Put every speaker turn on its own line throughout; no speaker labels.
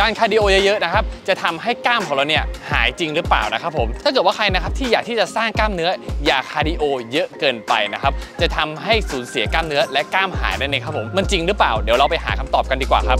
การคาร์ดิโอเยอะๆนะครับจะทำให้กล้ามของเราเนี่ยหายจริงหรือเปล่านะครับผมถ้าเกิดว่าใครนะครับที่อยากที่จะสร้างกล้ามเนื้ออย่าคาร์ดิโอเยอะเกินไปนะครับจะทำให้สูญเสียกล้ามเนื้อและกล้ามหายนั่นเองครับผมมันจริงหรือเปล่าเดี๋ยวเราไปหาคำตอบกันดีกว่าครับ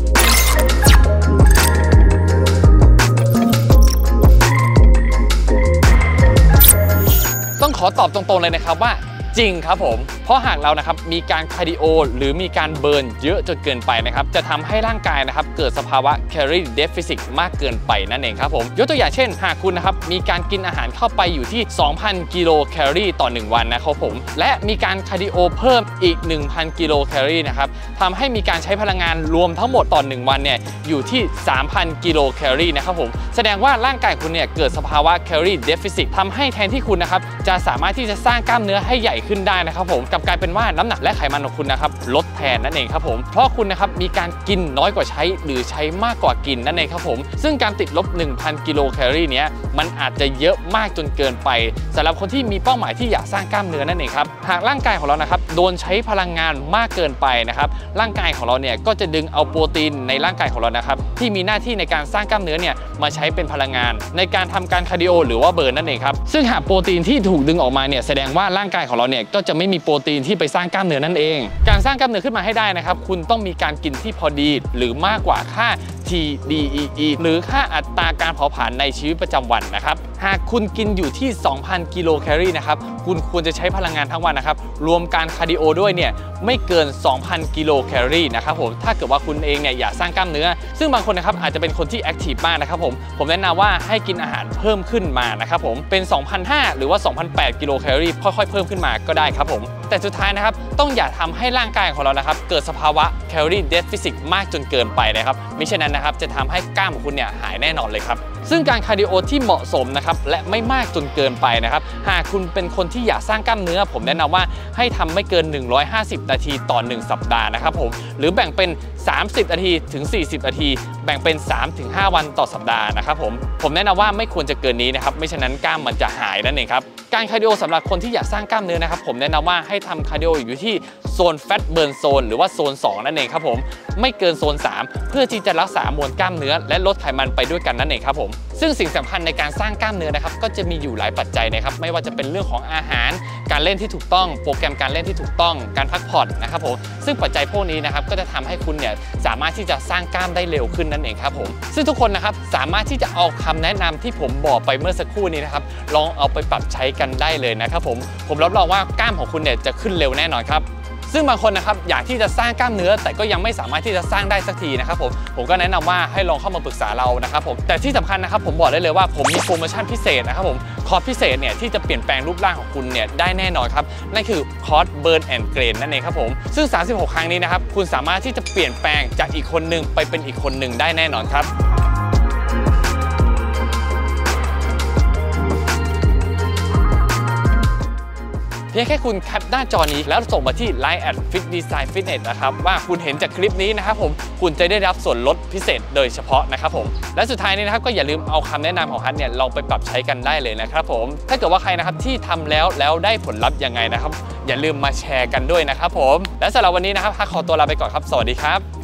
ต้องขอตอบตรงๆเลยนะครับว่า จริงครับผม เพราะหากเรานะครับมีการคาร์ดิโอหรือมีการ burn เยอะจนเกินไปนะครับจะทำให้ร่างกายนะครับเกิดสภาวะแคลอรี่เดฟ i ซิ t มากเกินไปนั่นเองครับผมยกตัวอย่างเช่น หากคุณนะครับมีการกินอาหารเข้าไปอยู่ที่ 2,000 กิโลแคลอรี่ต่อ 1 วันนะครับผมและมีการคาร์ดิโอเพิ่มอีก 1,000 กิโลแคลอรี่นะครับทำให้มีการใช้พลังงานรวมทั้งหมดต่อ 1 วันเนี่ยอยู่ที่ 3,000 กิโลแคลอรี่นะครับผมแสดงว่าร่างกายคุณเนี่ยเกิดสภาวะแคลอรี่เดฟ i ซิ t ทำให้แทนที่คุณนะครับจะสามารถที่จะสร้างกล้ามเนื้อให้ใหญ่ขึ้นได้นะครับผมกลับกลายเป็นว่าน้ำหนักและไขมันของคุณนะครับลด แทนนั่นเองครับผม เพราะคุณนะครับมีการกินน้อยกว่าใช้ หรือใช้มากกว่ากินนั่นเองครับผม ซึ่งการติดลบ 1,000 กิโลแคลอรี่เนี้ยมันอาจจะเยอะมากจนเกินไปสำหรับคนที่มีเป้าหมายที่อยากสร้างกล้ามเนื้อนั่นเองครับหากร่างกายของเรานะครับโดนใช้พลังงานมากเกินไปนะครับร่างกายของเราเนี่ยก็จะดึงเอาโปรตีนในร่างกายของเรานะครับที่มีหน้าที่ในการสร้างกล้ามเนื้อเนี่ยมาใช้เป็นพลังงาน ในการทำการคาร์ดิโอหรือว่า burn นั่นเองครับซึ่งหากโปรตีนที่ถูกดึงออกมาเนี่ยแสดงว่าร่างกายของเราเนี่ยก็จะไม่มีโปรตีนที่ไปสร้างกล้ามเนื้อนั่นเอง การสร้างกล้ามเนื้อขึ้นมาให้ได้นะครับ คุณต้องมีการกินที่พอดีหรือมากกว่าค่า TDEE หรือค่าอัตราการเผาผลาญในชีวิตประจำวันนะครับ หากคุณกินอยู่ที่ 2,000 กิโลแคลอรี่นะครับ คุณควรจะใช้พลังงานทั้งวันนะครับ รวมการคาร์ดิโอด้วยเนี่ยไม่เกิน 2,000 กิโลแคลอรี่นะครับผม ถ้าเกิดว่าคุณเองเนี่ยอยากสร้างกล้ามเนื้อ ซึ่งบางคนนะครับอาจจะเป็นคนที่ active มากนะครับผม ผมแนะนำว่าให้กินอาหารเพิ่มขึ้นมานะครับผม เป็น 2,500 หรือว่า 2,800 กิโลแคลอรี่ค่อยๆ เพิ่มขึ้นมาก็ได้ครับผม แต่สุดท้ายนะครับต้องอย่าทำให้ร่างกายของเรานะครับเกิดสภาวะแคลอรี่เดฟ i ซิ t มากจนเกินไปนะครับมิฉะนั้นนะครับจะทำให้กล้ามของคุณเนี่ยหายแน่นอนเลยครับ ซึ่งการคาร์ดิโอที่เหมาะสมนะครับและไม่มากจนเกินไปนะครับ หากคุณเป็นคนที่อยากสร้างกล้ามเนื้อ ผมแนะนำว่าให้ทำไม่เกิน 150 นาทีต่อ 1 สัปดาห์นะครับผมหรือแบ่งเป็น 30 นาทีถึง 40 นาที แบ่งเป็น 3-5 วันต่อสัปดาห์นะครับผมผมแนะนำว่าไม่ควรจะเกินนี้นะครับไม่ฉะนั้นกล้ามมันจะหายนั่นเองครับการคาร์ดิโอสำหรับคนที่อยากสร้างกล้ามเนื้อนะครับผมแนะนำว่าให้ทำคาร์ดิโออยู่ที่โซน fat burn zone หรือว่าโซน 2 นั่นเองครับผมไม่เกินโซน 3 เพื่อที่จะรักษามวลกล้ามเนื้อ และลดไขมันไปด้วยกันนั่นเองครับผมซึ่งสิ่งสำคัญในการสร้างกล้ามเนื้อนะครับก็จะมีอยู่หลายปัจจัยนะครับไม่ว่าจะเป็นเรื่องของอาหาร การเล่นที่ถูกต้อง โปรแกรมการเล่นที่ถูกต้อง การพักผ่อนนะครับผมซึ่งปัจจัยพวกนี้นะครับก็จะทำให้คุณเนี่ยสามารถที่จะสร้างกล้ามได้เร็วขึ้นนั่นเองครับผมซึ่งทุกคนนะครับสามารถที่จะเอาคำแนะนำที่ผมบอกไปเมื่อสักครู่นี้นะครับลองเอาไปปรับใช้กันได้เลยนะครับผมผมรับรองว่ากล้ามของคุณเนี่ยจะขึ้นเร็วแน่นอนครับ ซึ่งบางคนนะครับอยากที่จะสร้างกล้ามเนื้อ แต่ก็ยังไม่สามารถที่จะสร้างได้สักทีนะครับผมผมก็แนะนำว่าให้ลองเข้ามาปรึกษาเรานะครับผมแต่ที่สำคัญนะครับผมบอกได้เลยว่าผมมีโปรโมชั่นพิเศษนะครับผมคอร์สพิเศษเนี่ยที่จะเปลี่ยนแปลงรูปร่างของคุณเนี่ยได้แน่นอนครับนั่นคือคอร์ส Burn and Gain นั่นเองครับผมซึ่ง 36 ครั้งนี้นะครับคุณสามารถที่จะเปลี่ยนแปลงจากอีกคนหนึ่งไปเป็นอีกคนหนึ่งได้แน่นอนครับ เพียงแค่คุณแคปหน้าจอนี้แล้วส่งมาที่ Line at Fit Design Fitness นะครับว่าคุณเห็นจากคลิปนี้นะครับผมคุณจะได้รับส่วนลดพิเศษโดยเฉพาะนะครับผมและสุดท้ายนี้นะครับก็อย่าลืมเอาคำแนะนำของฮัทเนี่ยลองไปปรับใช้กันได้เลยนะครับผมถ้าเกิดว่าใครนะครับที่ทำแล้วแล้วได้ผลลัพธ์ยังไงนะครับ อย่าลืมมาแชร์กันด้วยนะครับผมและสำหรับวันนี้นะครับฮัทขอตัวลาไปก่อนครับ สวัสดีครับ